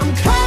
I'm coming.